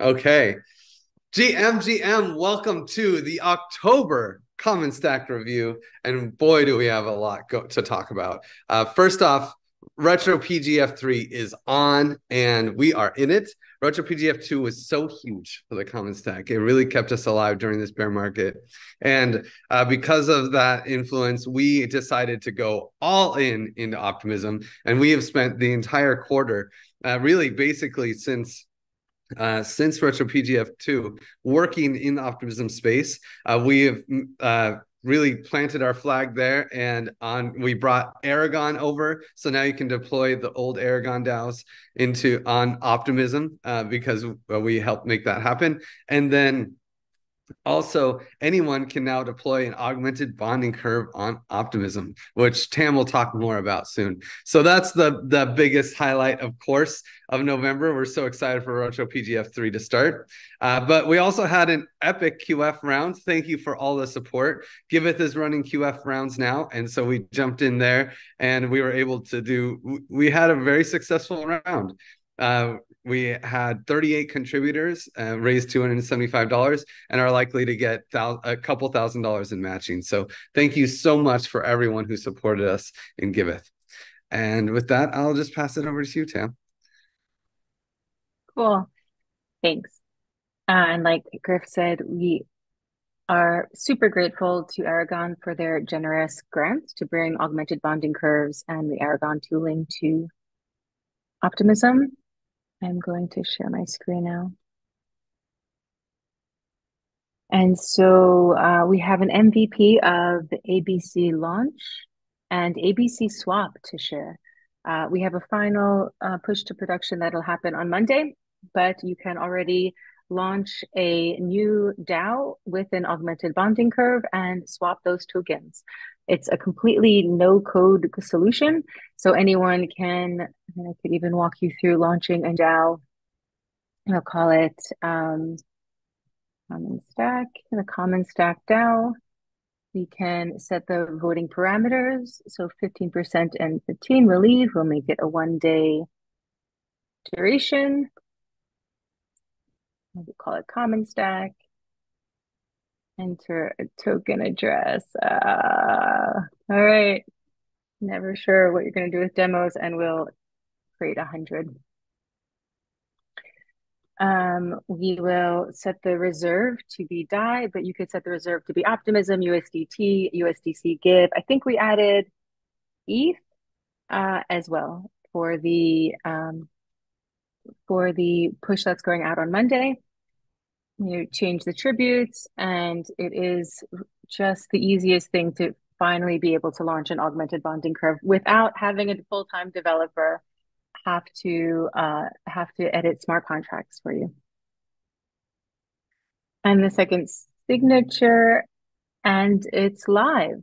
Okay. GMGM, welcome to the October Common Stack review. And boy, do we have a lot go- to talk about. Uh, first off, Retro PGF3 is on and we are in it. Retro PGF2 was so huge for the common stack. It really kept us alive during this bear market. And uh, because of that influence, we decided to go all in into optimism. And we have spent the entire quarter, uh, really basically since uh, since Retro PGF2 working in the optimism space. Uh, we have uh, really planted our flag there and on we brought aragon over so now you can deploy the old aragon daos into on optimism uh, because we helped make that happen and then also, anyone can now deploy an augmented bonding curve on Optimism, which Tam will talk more about soon. So that's the the biggest highlight, of course, of November. We're so excited for Retro PGF three to start. Uh, but we also had an epic QF round. Thank you for all the support. Giveth is running QF rounds now, and so we jumped in there and we were able to do. We had a very successful round. Uh, we had 38 contributors, uh, raised $275, and are likely to get a couple thousand dollars in matching. So thank you so much for everyone who supported us in Giveth. And with that, I'll just pass it over to you, Tam. Cool. Thanks. Uh, and like Griff said, we are super grateful to Aragon for their generous grants to bring augmented bonding curves and the Aragon tooling to Optimism. I'm going to share my screen now. And so uh, we have an MVP of the ABC launch and ABC swap to share. Uh, we have a final uh, push to production that'll happen on Monday, but you can already launch a new DAO with an augmented bonding curve and swap those tokens. It's a completely no code solution. So anyone can, and I could even walk you through launching a DAO. I'll call it um, common stack, the common stack DAO. We can set the voting parameters. So 15% and 15 will leave. We'll make it a one day duration. We'll call it common stack enter a token address. Uh, all right. Never sure what you're going to do with demos, and we'll create a hundred. Um, we will set the reserve to be DAI, but you could set the reserve to be Optimism, USDT, USDC Give. I think we added ETH uh, as well for the um, for the push that's going out on Monday you change the tributes and it is just the easiest thing to finally be able to launch an augmented bonding curve without having a full-time developer have to uh, have to edit smart contracts for you. And the second signature, and it's live.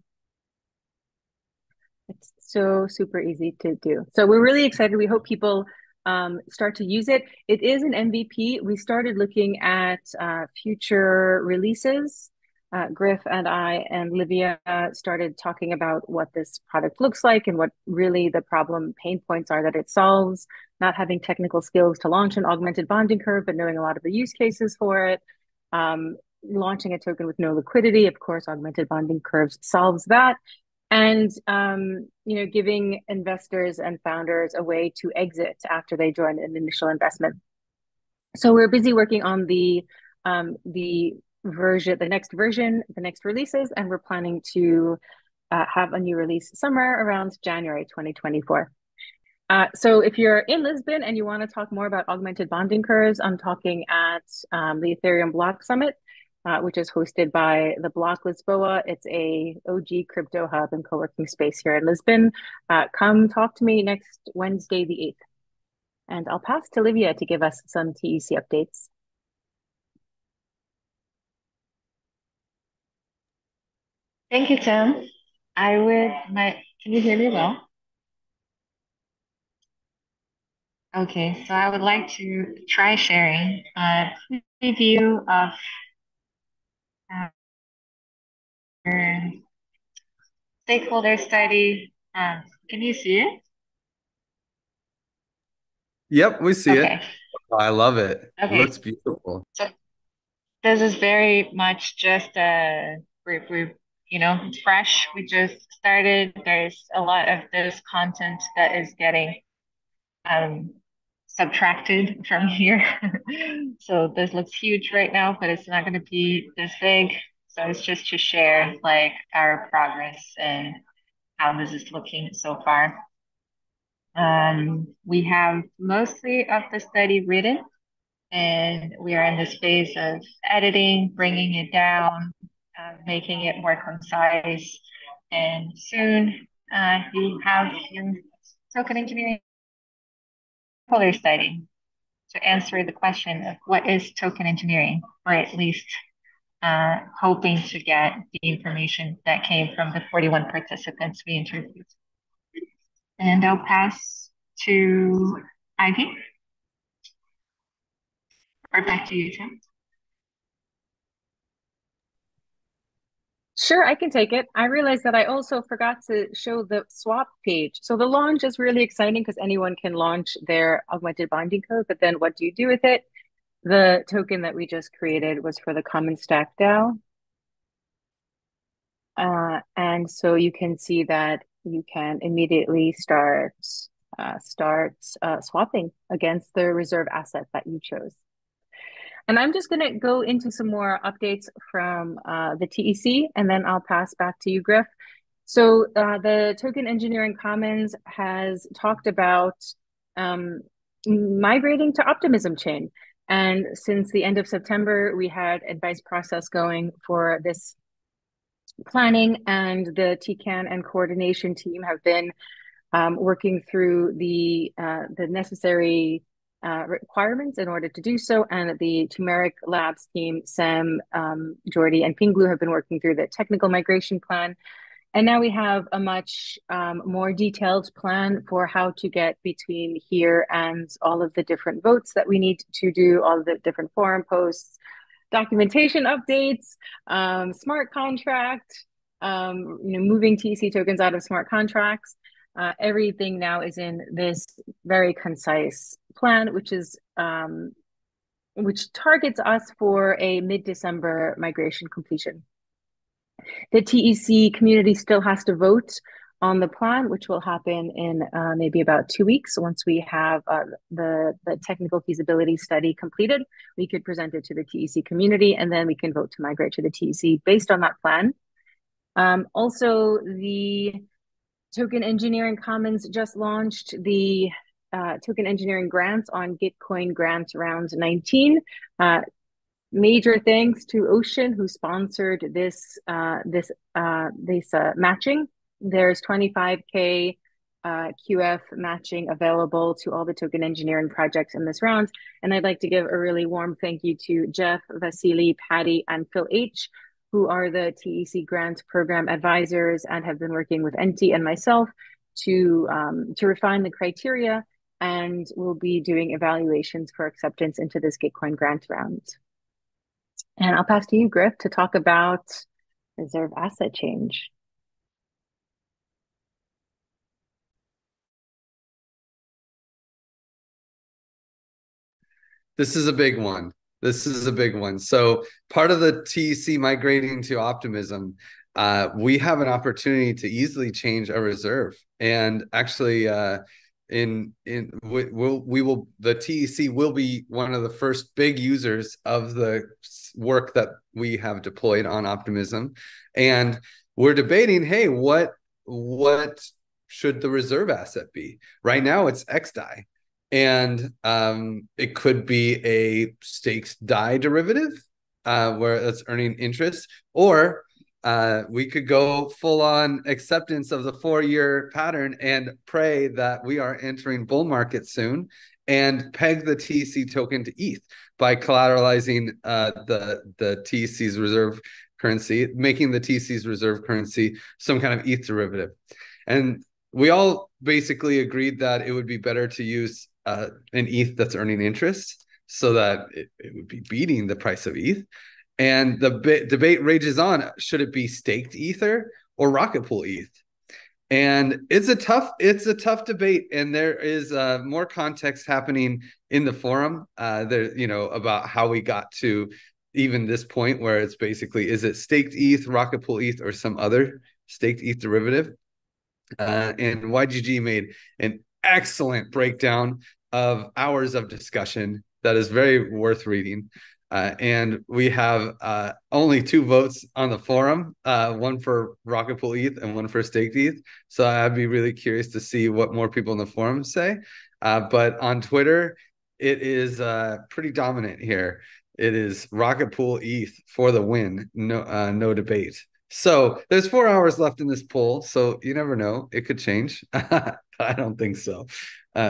It's so super easy to do. So we're really excited. We hope people um, start to use it. It is an MVP. We started looking at uh, future releases. Uh, Griff and I and Livia started talking about what this product looks like and what really the problem pain points are that it solves. Not having technical skills to launch an augmented bonding curve, but knowing a lot of the use cases for it. Um, launching a token with no liquidity, of course, augmented bonding curves solves that and um, you know giving investors and founders a way to exit after they join an initial investment. So we're busy working on the um, the version the next version the next releases and we're planning to uh, have a new release somewhere around january 2024 uh, so if you're in Lisbon and you want to talk more about augmented bonding curves, I'm talking at um, the Ethereum Block Summit uh, which is hosted by the Block Lisboa. It's a OG crypto hub and co-working space here in Lisbon. Uh, come talk to me next Wednesday, the 8th. And I'll pass to Livia to give us some TEC updates. Thank you, Tim. I would my can you hear me well? Okay, so I would like to try sharing a preview of stakeholder study. Um, can you see it? Yep, we see okay. it. I love it. Okay. It looks beautiful. So this is very much just a uh, we we you know fresh. We just started. There's a lot of this content that is getting um subtracted from here. so this looks huge right now, but it's not going to be this big. So it's just to share like our progress and how this is looking so far. Um, we have mostly of the study written, and we are in this phase of editing, bringing it down, uh, making it more concise, and soon uh, you have your token engineering color study to answer the question of what is token engineering, or at least uh, hoping to get the information that came from the 41 participants we interviewed. And I'll pass to Ivy. Or back to you, Tim. Sure, I can take it. I realized that I also forgot to show the swap page. So the launch is really exciting because anyone can launch their augmented bonding curve, but then what do you do with it? The token that we just created was for the Common Stack DAO. Uh, and so you can see that you can immediately start uh, start uh, swapping against the reserve asset that you chose. And I'm just going to go into some more updates from uh, the TEC, and then I'll pass back to you, Griff. So uh, the Token Engineering Commons has talked about um, migrating to Optimism Chain. And since the end of September, we had advice process going for this planning and the TECAN and coordination team have been um, working through the uh, the necessary uh, requirements in order to do so. And the Turmeric Labs team, Sam, um, Jordy, and Pinglu have been working through the technical migration plan. And now we have a much um, more detailed plan for how to get between here and all of the different votes that we need to do, all of the different forum posts, documentation updates, um, smart contract, um, you know, moving TC tokens out of smart contracts. Uh, everything now is in this very concise plan, which is um, which targets us for a mid-December migration completion. The TEC community still has to vote on the plan, which will happen in uh, maybe about two weeks. Once we have uh, the, the technical feasibility study completed, we could present it to the TEC community, and then we can vote to migrate to the TEC based on that plan. Um, also, the Token Engineering Commons just launched the uh, token engineering grants on Gitcoin Grants round 19. Uh, major thanks to Ocean who sponsored this uh, this uh, this uh, matching. There's 25k uh, QF matching available to all the token engineering projects in this round. And I'd like to give a really warm thank you to Jeff, Vasily, Patty, and Phil H, who are the TEC grant program advisors and have been working with NT and myself to um, to refine the criteria and we'll be doing evaluations for acceptance into this Gitcoin grant round. And I'll pass to you, Griff, to talk about reserve asset change. This is a big one. This is a big one. So part of the TEC migrating to optimism, uh, we have an opportunity to easily change a reserve. And actually, uh, in in we will we will the TEC will be one of the first big users of the work that we have deployed on optimism and we're debating hey what what should the reserve asset be right now it's xdai and um, it could be a stakes DAI derivative uh, where it's earning interest or uh, we could go full on acceptance of the four year pattern and pray that we are entering bull market soon and peg the TC token to ETH by collateralizing uh, the the TEC's reserve currency, making the TC's reserve currency some kind of ETH derivative. And we all basically agreed that it would be better to use uh, an ETH that's earning interest so that it, it would be beating the price of ETH. And the debate rages on should it be staked Ether or Rocket Pool ETH? and it's a tough it's a tough debate and there is uh, more context happening in the forum uh, there you know about how we got to even this point where it's basically is it staked eth rocket pool eth or some other staked eth derivative uh, and ygg made an excellent breakdown of hours of discussion that is very worth reading uh, and we have uh, only two votes on the forum, uh, one for Rocket Pool ETH and one for Staked ETH. So I'd be really curious to see what more people in the forum say. Uh, but on Twitter, it is uh, pretty dominant here. It is Rocket Pool ETH for the win, no uh, no debate. So there's four hours left in this poll, so you never know; it could change. I don't think so.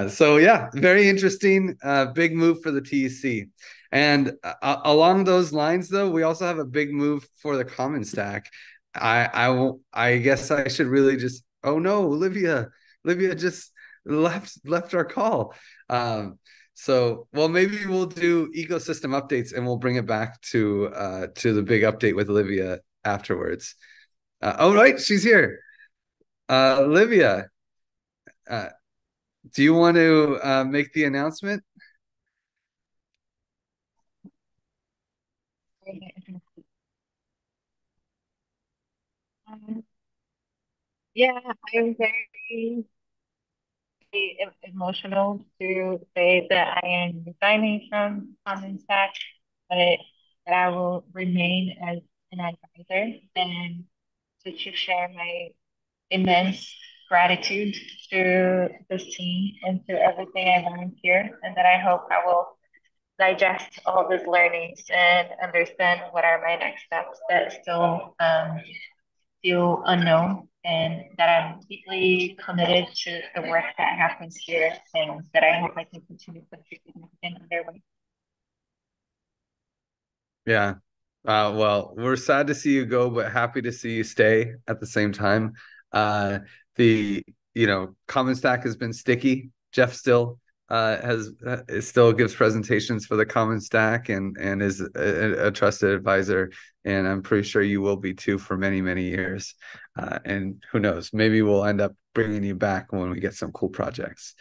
So yeah, very interesting. big move for the TEC. And uh, along those lines, though, we also have a big move for the common stack. I I I guess I should really just. Oh no, Olivia, Olivia just left left our call. Um, so well, maybe we'll do ecosystem updates and we'll bring it back to uh, to the big update with Olivia afterwards. Uh, oh right, she's here. Uh, Olivia, uh, do you want to uh, make the announcement? Um, yeah, I'm very emotional to say that I am resigning from Common Stack, but that I will remain as an advisor and to share my immense gratitude to this team and to everything I learned here, and that I hope I will digest all these learnings and understand what are my next steps that still um, feel unknown and that I'm deeply committed to the work that happens here and that I hope I can continue to contribute in other ways. Yeah. Uh, well, we're sad to see you go, but happy to see you stay at the same time. Uh, the you know common stack has been sticky. Jeff still uh, has uh, still gives presentations for the Common Stack and and is a, a, trusted advisor. And I'm pretty sure you will be too for many many years. Uh, and who knows, maybe we'll end up bringing you back when we get some cool projects.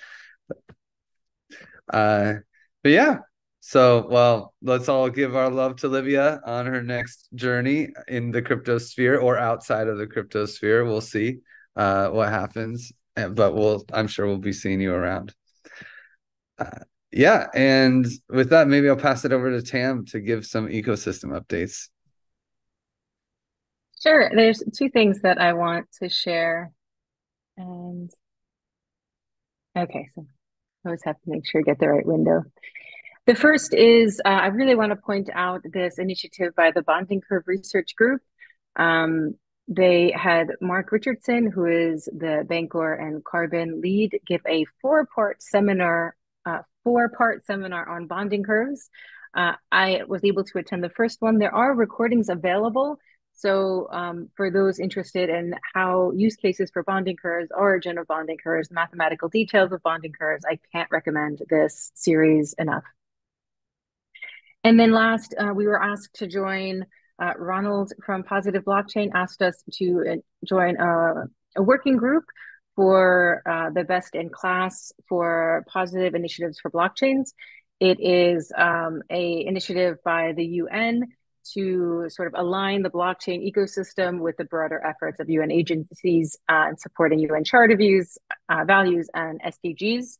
Uh, but yeah. So, well, let's all give our love to Livia on her next journey in the crypto sphere or outside of the crypto sphere. We'll see uh, what happens, but we'll, I'm sure we'll be seeing you around uh, yeah, and with that, maybe I'll pass it over to Tam to give some ecosystem updates. Sure. There's two things that I want to share. And okay, so I always have to make sure I get the right window. The first is uh, I really want to point out this initiative by the Bonding Curve Research Group. Um, they had Mark Richardson, who is the Bancor and Carbon lead, give a four part seminar uh, four part seminar on bonding curves. Uh, I was able to attend the first one. There are recordings available. So um, for those interested in how use cases for bonding curves, origin of bonding curves, mathematical details of bonding curves, I can't recommend this series enough. And then last, uh, we were asked to join, uh, Ronald from Positive Blockchain asked us to uh, join a, a working group for uh, the best in class for positive initiatives for blockchains. It is um, a initiative by the UN to sort of align the blockchain ecosystem with the broader efforts of UN agencies uh, in supporting UN charter views, uh, values, and SDGs.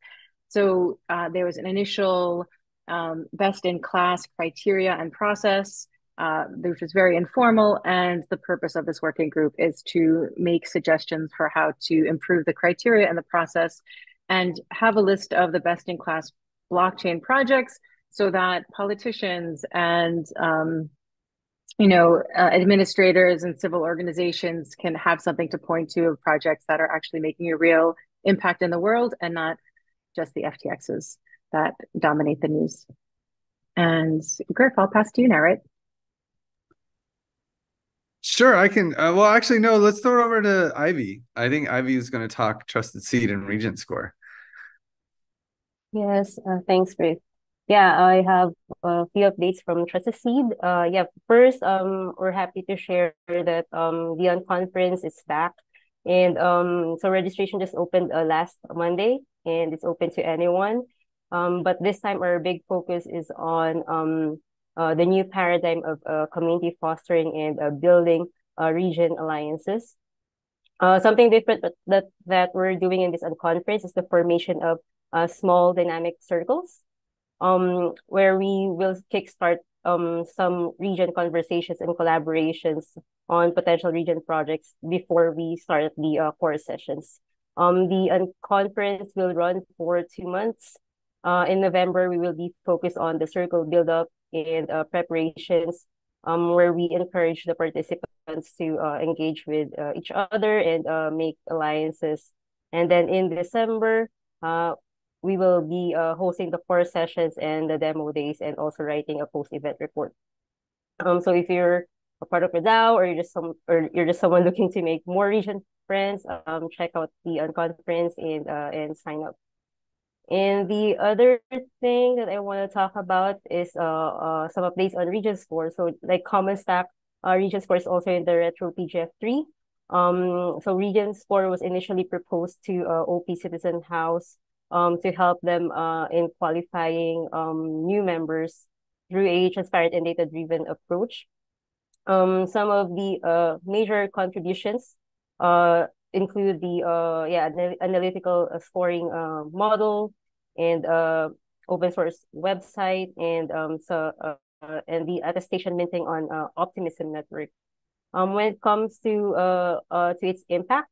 So uh, there was an initial um, best in class criteria and process uh, which is very informal. And the purpose of this working group is to make suggestions for how to improve the criteria and the process and have a list of the best in class blockchain projects so that politicians and um, you know uh, administrators and civil organizations can have something to point to of projects that are actually making a real impact in the world and not just the ftxs that dominate the news and griff i'll pass to you now right Sure, I can. Uh, well, actually, no. Let's throw it over to Ivy. I think Ivy is going to talk trusted seed and Regen Score. Yes, uh, thanks, Rick. Yeah, I have a few updates from Trusted Seed. Uh, yeah, first, um, we're happy to share that um, the conference is back, And um, so registration just opened uh, last Monday, and it's open to anyone. Um, but this time our big focus is on um, uh, the new paradigm of uh, community fostering and uh, building uh, region alliances. Uh, something different that, that we're doing in this conference is the formation of uh, small dynamic circles, um, where we will kickstart um some region conversations and collaborations on potential region projects before we start the uh, core sessions. Um, the uh, conference will run for two months. Uh, in November, we will be focused on the circle build-up and uh, preparations, um, where we encourage the participants to uh, engage with uh, each other and uh, make alliances. And then in December, uh, we will be uh, hosting the core sessions and the demo days and also writing a post-event report. Um, so if you're a part of a DAO or you're just some or you're just someone looking to make more region friends, um, check out the conference and uh, and sign up. And the other thing that I want to talk about is uh, uh some updates on Regen Score. So like Common Stack, uh, Regen Score is also in the Retro PGF3. Um, so Regen Score was initially proposed to uh, OP Citizen House um to help them uh in qualifying um new members through a transparent and data-driven approach. Um, some of the uh major contributions uh include the uh yeah analytical uh, scoring uh model and uh open source website and um so uh, and the attestation minting on uh, Optimism network. Um, when it comes to uh uh to its impact,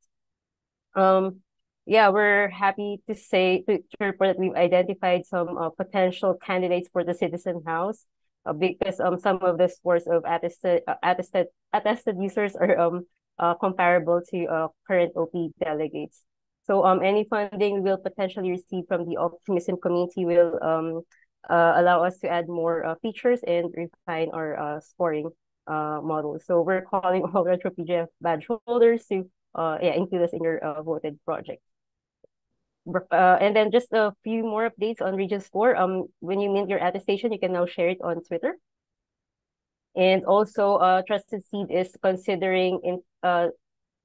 um yeah, we're happy to say to, to report that we've identified some uh, potential candidates for the Citizen House uh, because um some of the scores of attested uh, attested attested users are um uh, comparable to uh, current OP delegates. So um any funding we'll potentially receive from the optimism community will um uh, allow us to add more uh, features and refine our uh, scoring uh model. So we're calling all Retro PGF badge holders to uh yeah include us in your uh, voted project. Uh, and then just a few more updates on Regen Score. Um, when you mint your attestation, you can now share it on Twitter. And also, uh, Trusted Seed is considering in uh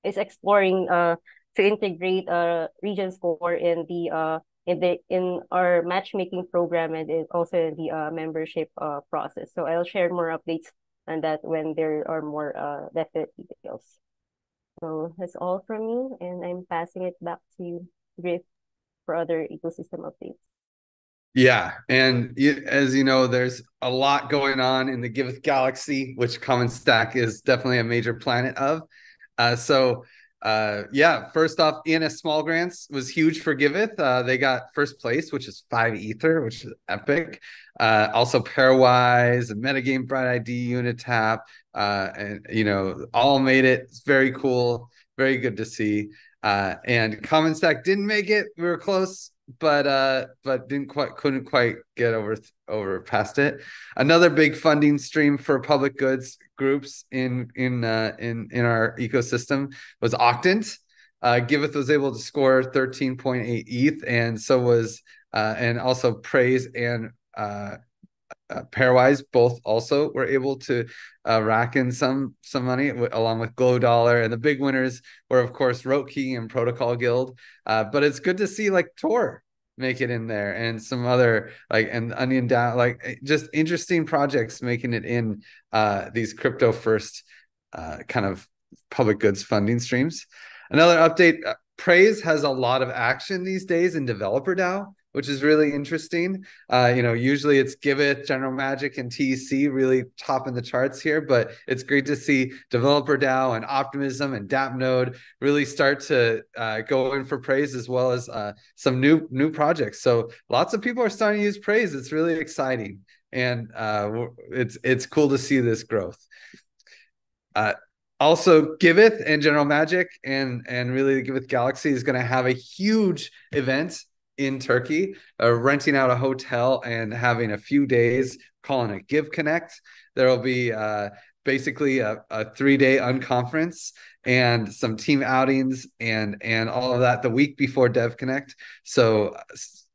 is exploring uh to integrate uh Regen Score in the uh in the in our matchmaking program and in also in the uh membership uh process. So I'll share more updates on that when there are more uh definite details. So that's all from me, and I'm passing it back to Griff for other ecosystem updates. Yeah, and as you know, there's a lot going on in the Giveth galaxy, which Common Stack is definitely a major planet of. Uh, so, uh, yeah, first off, ENS Small Grants was huge for Giveth. Uh, they got first place, which is five Ether, which is epic. Uh, also, Pairwise, Metagame Bright ID, Unitap, uh, and you know, all made it. It's very cool, very good to see. Uh, and Common Stack didn't make it. We were close, but uh, but didn't quite couldn't quite get over over past it. Another big funding stream for public goods groups in in uh, in in our ecosystem was Octant. Uh, Giveth was able to score 13.8 ETH, and so was uh, and also Praise and uh, uh, Pairwise both also were able to uh, rack in some some money w- along with Glo Dollar, and the big winners were of course Rotki and Protocol Guild. Uh, but it's good to see like Tor make it in there, and some other like and Onion Down, like eh, just interesting projects making it in uh, these crypto first uh, kind of public goods funding streams. Another update: uh, Praise has a lot of action these days in Developer DAO which is really interesting. Uh, you know, usually it's Giveth, General Magic, and TEC really top in the charts here, but it's great to see Developer DAO and Optimism and DAppNode really start to uh, go in for praise as well as uh, some new new projects. So lots of people are starting to use praise. It's really exciting, and uh, it's it's cool to see this growth. Uh, also giveth and general magic and and really giveth galaxy is going to have a huge event in Turkey, uh, renting out a hotel and having a few days, calling a Give Connect. There will be uh, basically a, a three day unconference and some team outings and and all of that the week before Dev Connect. So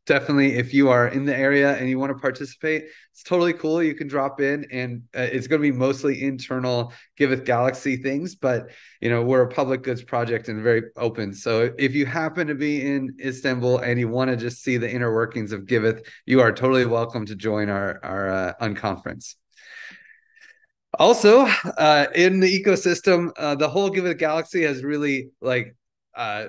definitely if you are in the area and you want to participate it's totally cool. You can drop in and uh, it's going to be mostly internal giveth galaxy things but you know we're a public goods project and very open. So if you happen to be in istanbul and you want to just see the inner workings of giveth you are totally welcome to join our our uh, unconference. Also uh, in the ecosystem uh, the whole giveth galaxy has really like uh,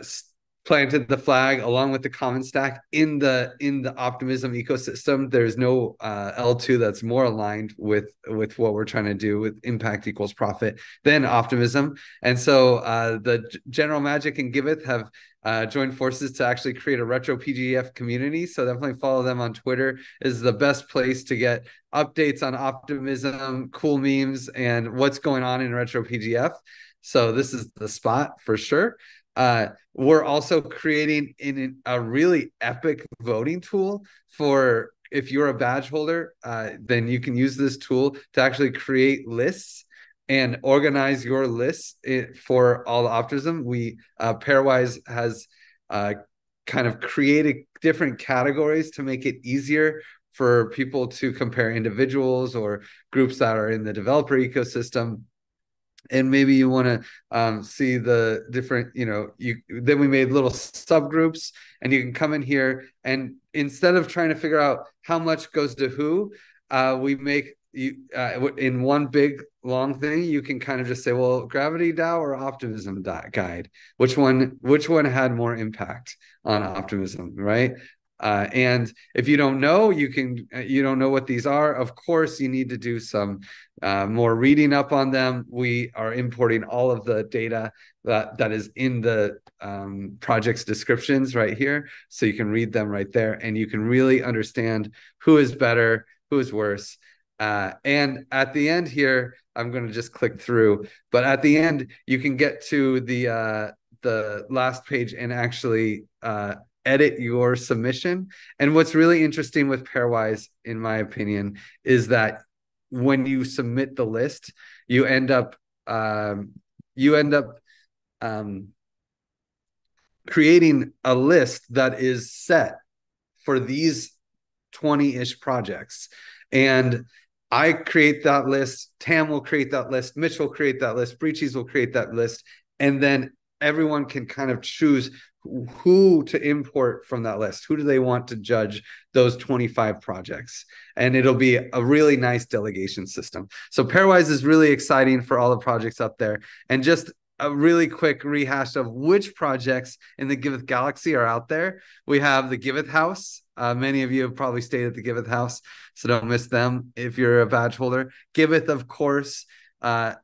planted the flag along with the common stack in the in the optimism ecosystem. There's no uh, l2 that's more aligned with with what we're trying to do with impact equals profit than optimism. And so uh, the general magic and giveth have uh, joined forces to actually create a retro pgf community. So definitely follow them on twitter. Is the best place to get updates on optimism cool memes and what's going on in retro pgf so this is the spot for sure uh, we're also creating in a really epic voting tool for if you're a badge holder, uh, then you can use this tool to actually create lists and organize your lists for all the optimism. We uh, Pairwise has uh, kind of created different categories to make it easier for people to compare individuals or groups that are in the developer ecosystem and maybe you want to um, see the different you know you then we made little subgroups and you can come in here and instead of trying to figure out how much goes to who uh, we make you uh, in one big long thing you can kind of just say well gravity dao or optimism guide? Which one which one had more impact on optimism right uh, and if you don't know, you can uh, you don't know what these are. Of course, you need to do some uh, more reading up on them. We are importing all of the data that that is in the um, project's descriptions right here, so you can read them right there, and you can really understand who is better, who is worse. Uh, and at the end here, I'm going to just click through. But at the end, you can get to the uh, the last page and actually uh, edit your submission. And what's really interesting with Pairwise, in my opinion, is that when you submit the list, you end up um, you end up um, creating a list that is set for these 20-ish projects. And I create that list, Tam will create that list, Mitch will create that list, Breechies will create that list, and then everyone can kind of choose who to import from that list. Who do they want to judge those 25 projects? And it'll be a really nice delegation system. So Pairwise is really exciting for all the projects up there. And just a really quick rehash of which projects in the Giveth Galaxy are out there. We have the Giveth House. Uh, many of you have probably stayed at the Giveth House, so don't miss them if you're a badge holder. Giveth, of course, uh,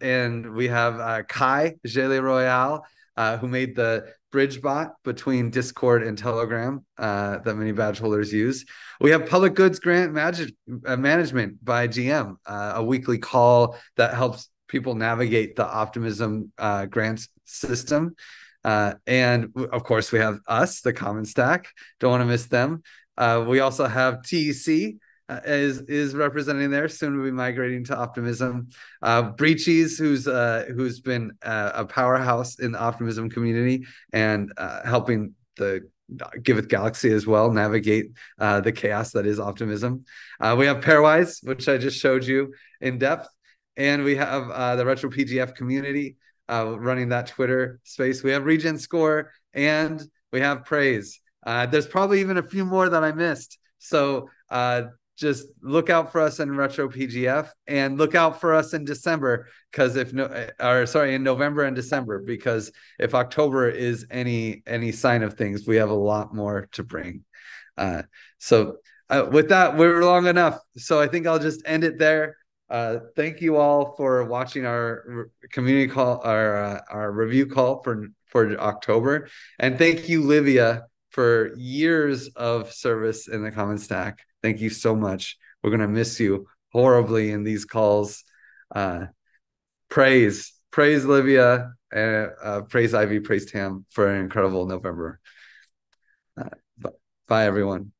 and we have uh, Kai Gele Royale, uh, who made the bridge bot between Discord and Telegram uh, that many badge holders use. We have public goods grant uh, management by GM, uh, a weekly call that helps people navigate the optimism uh, grants system. And of course, we have us, the Common Stack. Don't want to miss them. We also have TEC, uh, is is representing there. Soon we'll be migrating to Optimism. Uh, who's uh, who's been uh, a powerhouse in the Optimism community and uh, helping the Giveth Galaxy as well navigate uh, the chaos that is Optimism. Uh, we have Pairwise, which I just showed you in depth, and we have the Retro PGF community running that Twitter space. We have Regen Score, and we have Praise. There's probably even a few more that I missed. So just look out for us in retro pgf and look out for us in december because if no or sorry in november and december because if october is any any sign of things we have a lot more to bring. Uh, so uh, with that we're long enough. So i think i'll just end it there. Uh, thank you all for watching our community call our uh, our review call for for october. And thank you livia for years of service in the common stack Thank you so much. We're going to miss you horribly in these calls. Uh, praise, praise Livia, uh, uh, praise Ivy, praise Tam for an incredible November. Uh, bye, everyone.